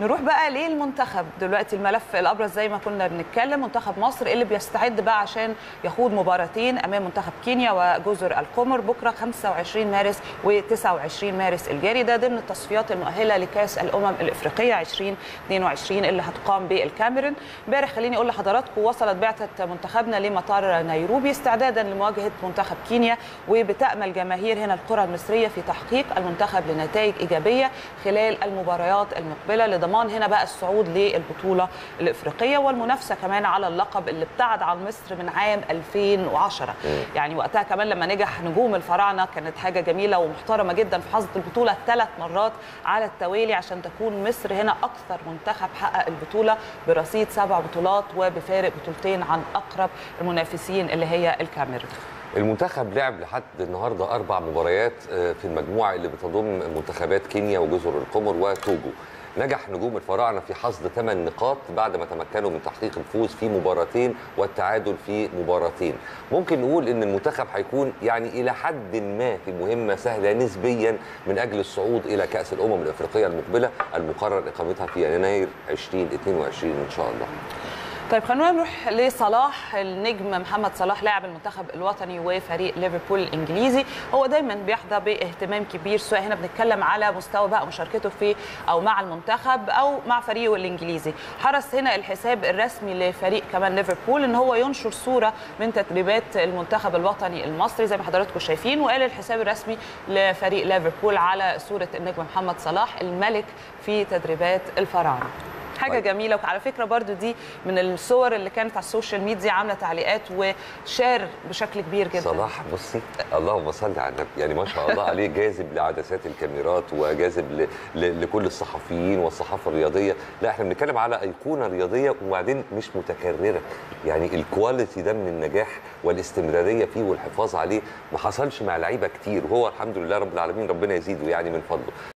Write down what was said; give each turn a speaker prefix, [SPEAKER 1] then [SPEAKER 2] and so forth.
[SPEAKER 1] نروح بقى للمنتخب. دلوقتي الملف الأبرز زي ما كنا بنتكلم منتخب مصر اللي بيستعد بقى عشان يخوض مباراتين أمام منتخب كينيا وجزر القمر بكرة 25 مارس و29 مارس الجاري. ده ضمن التصفيات المؤهلة لكأس الأمم الإفريقية 2022 اللي هتقام بالكاميرون. امبارح خليني أقول لحضراتكم وصلت بعثة منتخبنا لمطار نيروبي استعدادا لمواجهة منتخب كينيا وبتأمل جماهير هنا الكرة المصرية في تحقيق المنتخب لنتائج إيجابية خلال المباريات المقبلة لضمان هنا بقى الصعود للبطولة الإفريقية والمنافسة كمان على اللقب اللي ابتعد عن مصر من عام 2010 يعني وقتها كمان لما نجح نجوم الفراعنة كانت حاجة جميلة ومحترمة جدا في حظه البطولة ثلاث مرات على التوالي عشان تكون مصر هنا أكثر منتخب حقق البطولة برصيد سبع بطولات وبفارق بطولتين عن أقرب المنافسين اللي هي الكاميرون.
[SPEAKER 2] المنتخب لعب لحد النهارده أربع مباريات في المجموعة اللي بتضم منتخبات كينيا وجزر القمر وتوجو. نجح نجوم الفراعنة في حصد ثمان نقاط بعد ما تمكنوا من تحقيق الفوز في مباراتين والتعادل في مباراتين. ممكن نقول إن المنتخب هيكون يعني إلى حد ما في مهمة سهلة نسبيا من أجل الصعود إلى كأس الأمم الإفريقية المقبلة المقرر إقامتها في يناير 2022 إن شاء الله.
[SPEAKER 1] طيب خلونا نروح لصلاح النجم محمد صلاح لاعب المنتخب الوطني وفريق ليفربول الإنجليزي. هو دايما بيحظى باهتمام كبير سواء هنا بنتكلم على مستوى بقى مشاركته في أو مع المنتخب أو مع فريقه الإنجليزي. حرص هنا الحساب الرسمي لفريق كمان ليفربول إن هو ينشر صورة من تدريبات المنتخب الوطني المصري زي ما حضراتكم شايفين وقال الحساب الرسمي لفريق ليفربول على صورة النجم محمد صلاح الملك في تدريبات الفراعنة. حاجة طيب. جميلة. وعلى فكرة برضو دي من الصور اللي كانت على ال social media عاملة تعليقات و share بشكل كبير جدا.
[SPEAKER 2] صلاح بصي اللهم صل على النبي. يعني ما شاء الله عليه جاذب لعدسات الكاميرات وجاذب. لكل الصحفيين والصحافة الرياضية. لا إحنا بنتكلم على أيقونة رياضية وبعدين مش متكررة. يعني الكواليتي ده من النجاح والاستمرارية فيه والحفاظ عليه ما حصلش مع لعيبة كتير. وهو الحمد لله رب العالمين ربنا يزيده يعني من فضله.